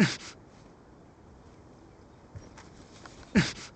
Yeah.